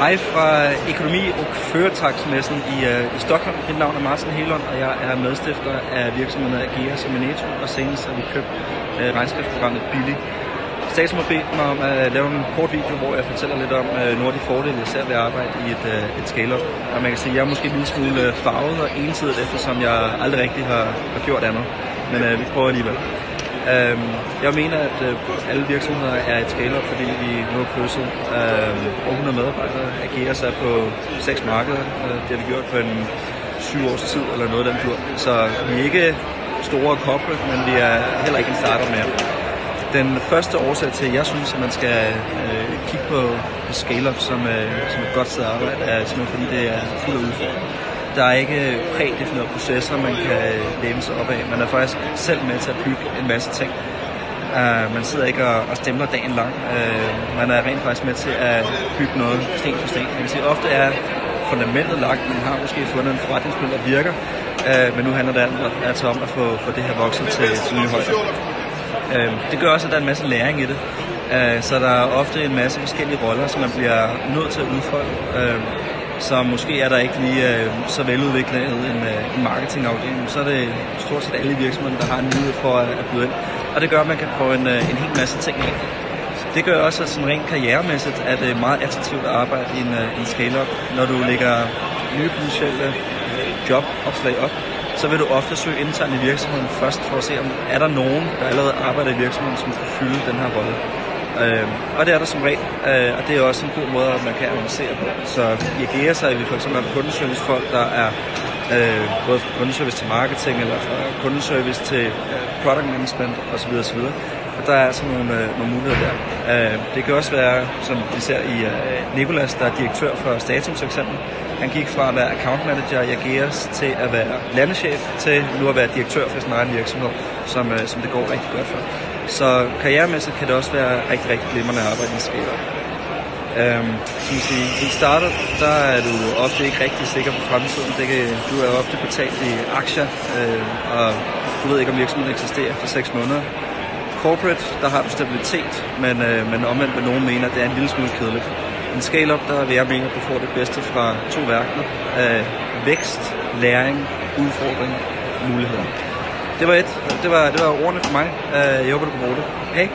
Hej fra Økonomi- og Føretagsmessen i, uh, i Stockholm. Mit navn er Martin Helund, og jeg er medstifter af virksomheden Agera som Metro, og senest har vi købt uh, regnskabsprogrammet Billy. Staten har bedt mig om at øh, lave en kort video, hvor jeg fortæller lidt om uh, nogle af de fordele, jeg ser ved at arbejde i et, uh, et scale-up. Og man kan sige, at jeg er måske en lille smule farvet og ensidigt, eftersom jeg aldrig rigtig har, har gjort andet. Men uh, vi prøver alligevel. Øhm, jeg mener, at øh, alle virksomheder er et scale-up, fordi vi nu har krydset øh, over 100 medarbejdere, agerer sig på seks markeder. Øh, det har vi gjort på en syv års tid eller noget af den tur. Så vi er ikke store corporate, men vi er heller ikke en starter mere. Den første årsag til, at jeg synes, at man skal øh, kigge på, på scale-up som, øh, som et godt sted at arbejde, er simpelthen fordi det er fuld af udfordringer. Der er ikke prædefinerede processer, man kan læne sig op af. Man er faktisk selv med til at bygge en masse ting. Uh, man sidder ikke og, og stemmer dagen lang. Uh, man er rent faktisk med til at bygge noget sten for sten. Man kan sige, ofte er fundamentet lagt. Man har måske fundet en forretningsmodel, der virker. Uh, men nu handler det altså, altså om at få, få det her vokset til, til nye højder. Uh, det gør også, at der er en masse læring i det. Uh, så der er ofte en masse forskellige roller, som man bliver nødt til at udfolde. Uh, så måske er der ikke lige øh, så veludviklet en, øh, en marketingafdeling. Så er det stort set alle virksomheder, der har en mulighed for at, at byde ind. Og det gør, at man kan prøve en, øh, en hel masse ting af. Det gør også, at sådan rent karrieremæssigt er det meget attraktivt at arbejde i en, øh, en scale-up. Når du lægger nye potentielle øh, jobopslag op, så vil du ofte søge internt i virksomheden først for at se, om er der nogen, der allerede arbejder i virksomheden, som kan fylde den her rolle. Øh, og det er der som regel, øh, og det er også en god måde, at man kan organisere på. Så i Agera så er vi for eksempel kundeservicefolk, der er øh, både fra kundeservice til marketing, eller fra kundeservice til øh, product management osv. osv. Og der er altså nogle, øh, nogle muligheder der. Øh, det kan også være, som vi ser i øh, Nikolas, der er direktør for Statum for eksempel. Han gik fra at være account manager i Ageas til at være landeschef, til nu at være direktør for sin egen virksomhed, som, øh, som det går rigtig godt for. Så karrieremæssigt kan det også være rigtig, rigtig glimrende at arbejde i skaler. Øhm, som sige, I starter, startup, der er du ofte ikke rigtig sikker på fremtiden. Det kan, du er ofte betalt i aktier, øh, og du ved ikke, om virksomheden eksisterer efter 6 måneder. Corporate, der har du stabilitet, men, øh, men omvendt vil nogen mener, at det er en lille smule kedeligt. En scale-up, der vil jeg mene, at du får det bedste fra to verdener. Øh, vækst, læring, udfordring, muligheder. Det var et. Det var, det var ordene for mig. Øh, jeg håber, du kunne bruge det. Hej.